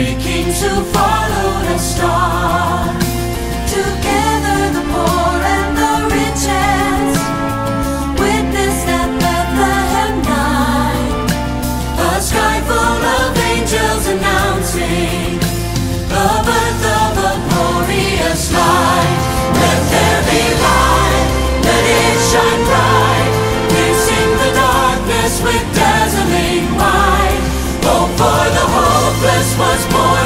three kings who followed a star. Together the poor and the witnessed. A sky full of angels announcing the birth of a glorious light. Let there be light, let it shine bright, the darkness with dazzling light. Hope for the was born.